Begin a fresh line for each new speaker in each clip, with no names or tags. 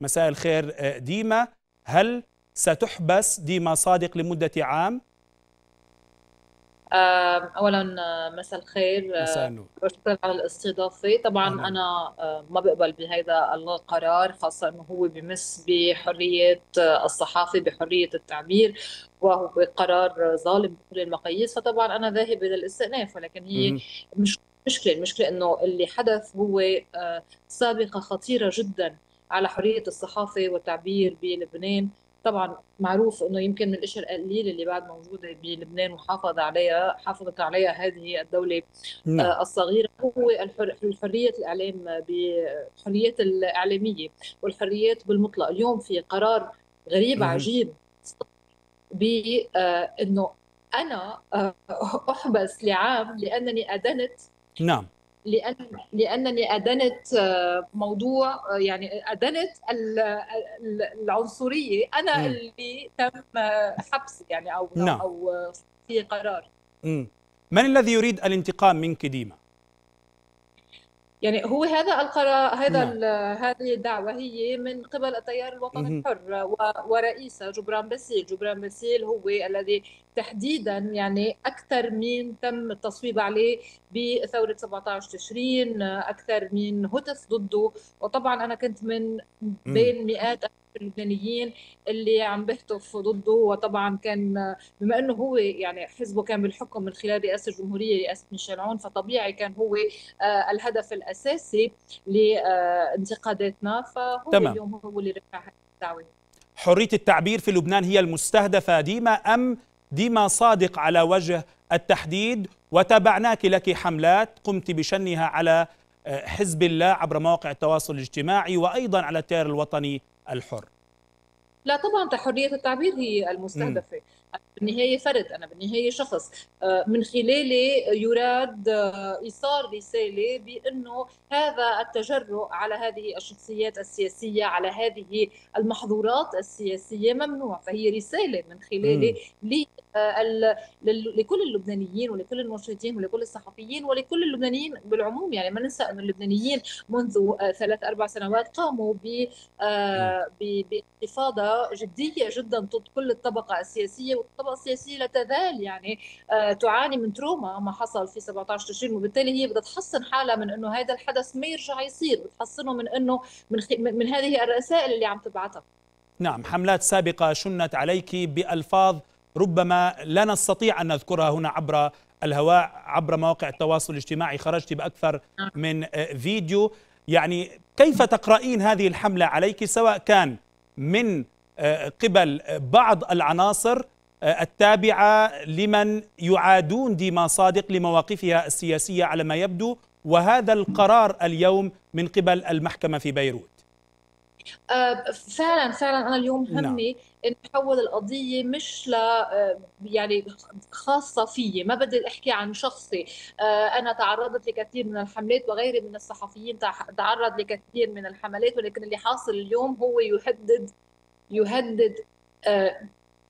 مساء الخير ديما هل ستحبس ديما صادق لمدة عام؟
اولا مساء الخير
مساء النور
شكرا على الاستضافة طبعا
أهلاً.
أنا ما بقبل بهذا القرار خاصة إنه هو بمس بحرية الصحافة بحرية التعبير وهو قرار ظالم بكل المقاييس فطبعا أنا ذاهب إلى الاستئناف ولكن هي. مش مشكلة المشكلة إنه اللي حدث هو آه، سابقة خطيرة جدا على حرية الصحافة والتعبير بلبنان. طبعا معروف إنه يمكن من الاشياء القليلة اللي بعد موجودة بلبنان وحافظ عليها حافظت عليها هذه الدولة
نعم.
آه، الصغيرة هو الحر- حريه الإعلام بحريات الإعلامية والحريات بالمطلق. اليوم في قرار غريب
مهم.
عجيب بانه أنا آه، أحبس لعام لأنني ادنت
نعم.
لأن لأنني أدنت آه، موضوع آه، يعني أدنت ال- ال- العنصرية أنا
مم.
اللي تم حبسي يعني أو
نعم.
آه، في قرار
مم. من الذي يريد الانتقام منك ديما؟
يعني هو هذا القرار هذا
نعم.
هذه الدعوة هي من قبل التيار الوطني. الحر ورئيسه جبران باسيل جبران باسيل هو الذي تحديدا يعني أكثر من تم التصويب عليه بثورة 17 تشرين أكثر من هتف ضده. وطبعا أنا كنت من بين مئات اللبنانيين اللي عم بهتف ضده. وطبعا كان بما إنه هو يعني حزبه كان بالحكم من خلال رئاسة الجمهورية رئاسة ميشيل عون فطبيعي كان هو آه، الهدف الأساسي لانتقاداتنا. فهو
تمام.
اليوم هو اللي رفع الدعوة.
حرية التعبير في لبنان هي المستهدفة ديما أم ديما صادق على وجه التحديد وتابعناك لك حملات قمت بشنها على آه، حزب الله عبر مواقع التواصل الاجتماعي وأيضا على التيار الوطني الحر.
لا طبعا حرية التعبير هي المستهدفة. أنا بالنهاية فرد أنا بالنهاية شخص. آه، من خلاله يراد آه، إيصال رسالة بأنه هذا التجرؤ على هذه الشخصيات السياسية على هذه المحظورات السياسية ممنوع. فهي رسالة من خلاله ل- آه، لكل اللبنانيين ولكل المرشدين ولكل الصحفيين ولكل اللبنانيين بالعموم. يعني ما ننسى أن اللبنانيين منذ ثلاث أربع سنوات قاموا ب جدية جدا ضد كل الطبقة السياسية والطبقة السياسية لا تزال يعني آه، تعاني من تروما ما حصل في 17 تشرين وبالتالي هي بدها تحصن حالها من إنه هذا الحدث ما يرجع يصير بتحصنه من إنه من, خ... من هذه الرسائل اللي عم تبعتها
نعم حملات سابقة شنت عليك بألفاظ ربما لا نستطيع أن نذكرها هنا عبر الهواء عبر مواقع التواصل الاجتماعي. خرجت بأكثر
نعم.
من آه، فيديو. يعني كيف تقرأين هذه الحملة عليك؟ سواء كان من قبل بعض العناصر آه، التابعة لمن يعادون ديما صادق لمواقفها السياسية على ما يبدو وهذا القرار اليوم من قبل المحكمة في بيروت
آه، فعلا فعلا أنا اليوم
نعم.
همي إن أحول القضية مش ل آه، يعني خاصة فيي ما بدي أحكي عن شخصي أنا تعرضت لكثير من الحملات وغيري من الصحفيين تع- تعرض لكثير من الحملات ولكن اللي حاصل اليوم هو يهدد يهدد آه،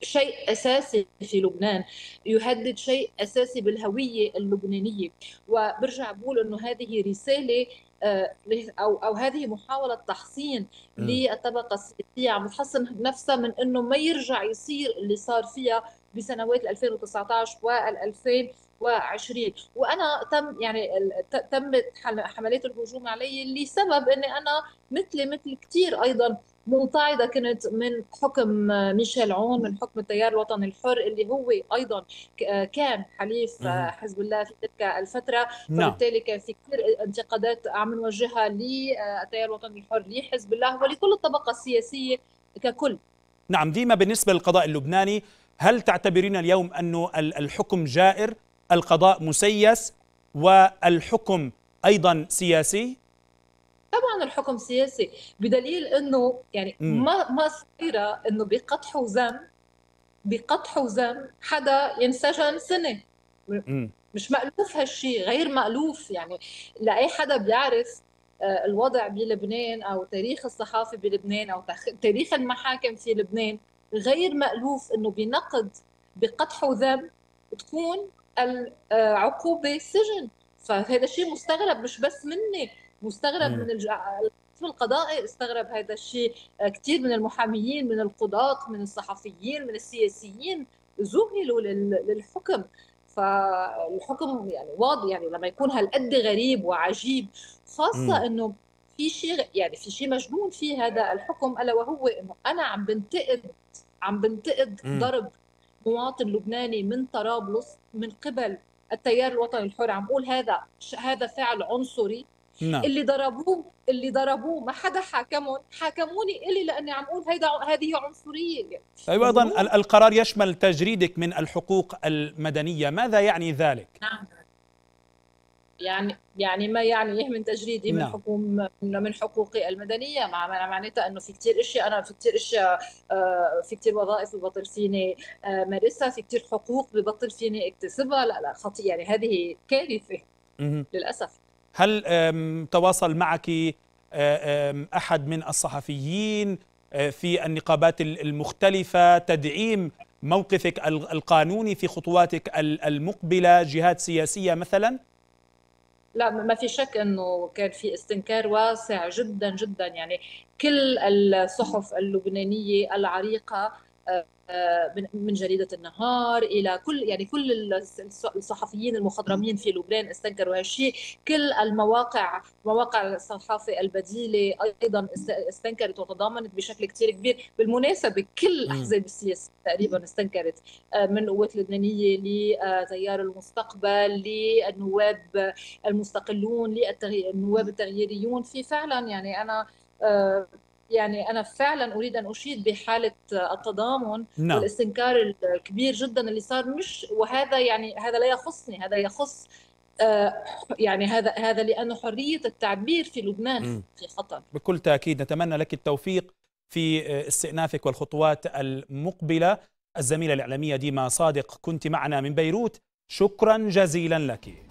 شيء أساسي في لبنان يهدد شيء أساسي بالهوية اللبنانية. وبرجع بقول إنه هذه رسالة آه، أو أو هذه محاولة تحصين. للطبقة السياسية. عم تحصن نفسها من إنه ما يرجع يصير اللي صار فيها بسنوات 2019 وال 2020 وأنا تم يعني تمت حملات الهجوم علي لسبب إني أنا مثلي مثل كثير أيضا. منتعضه كنت من حكم ميشيل عون من حكم التيار الوطني الحر اللي هو أيضا كان حليف. حزب الله في تلك الفترة.
نعم.
وبالتالي كان في كثير انتقادات عم نوجهها للتيار الوطني الحر لحزب الله ولكل الطبقة السياسية ككل.
نعم ديما بالنسبة للقضاء اللبناني هل تعتبرين اليوم ال- الحكم جائر القضاء مسيس والحكم أيضا سياسي؟
طبعا الحكم سياسي بدليل إنه يعني. ما ما صايرة إنه بقدح وذم بقدح وذم حدا ينسجن
سنة.
مش مألوف هالشيء غير مألوف يعني لأي حدا بيعرف آه، الوضع بلبنان أو تاريخ الصحافة بلبنان تخ- تاريخ المحاكم في لبنان غير مألوف إنه بنقد بقدح وذم تكون العقوبة سجن فهذا شيء مستغرب مش بس مني مستغرب
مم.
من الج- القضائي استغرب هذا الشيء. كثير من المحاميين من القضاة من الصحفيين من السياسيين ذهلوا للحكم. فالحكم يعني واضح يعني لما يكون هالقد غريب وعجيب خاصة إنه في شيء يعني في شيء مجنون في هذا الحكم ألا وهو إنه أنا عم بنتقد عم بنتقد ضرب مواطن لبناني من طرابلس من قبل التيار الوطني الحر. عم بقول هذا هذا فعل عنصري نعم. اللي ضربوه اللي ضربوه ما حدا حاكمهم. حاكموني إلي لأني عم أقول هيدا هذه عنصرية.
طيب أيضا القرار يشمل تجريدك من الحقوق المدنية. ماذا يعني ذلك؟
نعم. يعني يعني ما يعني من تجريدي من نعم. حكم من حقوقي المدنية؟ مع معناتها إنه في كثير إشياء أنا في كثير إشياء آه، في كثير وظائف ببطل فيني آه، مارسها في كثير حقوق ببطل فيني اكتسبها. لا لا خطي يعني هذه كارثة. للأسف.
هل تواصل معك أحد من الصحفيين في النقابات المختلفة تدعيم موقفك القانوني في خطواتك المقبلة جهات سياسية مثلا؟
لا ما في شك إنه كان في استنكار واسع جدا جدا. يعني كل الصحف اللبنانية العريقة من جريدة النهار إلى كل يعني كل الصحفيين المخضرمين في لبنان استنكروا هالشيء كل المواقع مواقع الصحافة البديلة أيضا استنكرت وتضامنت بشكل كثير كبير. بالمناسبة كل الأحزاب السياسية تقريبا استنكرت. آه، من القوات اللبنانية لتيار المستقبل للنواب المستقلون للنواب التغييريون. في فعلا يعني أنا آه، يعني أنا فعلا أريد أن أشيد بحالة التضامن نعم. والاستنكار الكبير جدا اللي صار مش وهذا يعني هذا لا يخصني هذا يخص آه، يعني هذا هذا لأنه حرية التعبير في لبنان. في خطر
بكل تأكيد نتمنى لك التوفيق في استئنافك والخطوات المقبلة الزميلة الإعلامية ديما صادق كنت معنا من بيروت شكرا جزيلا لك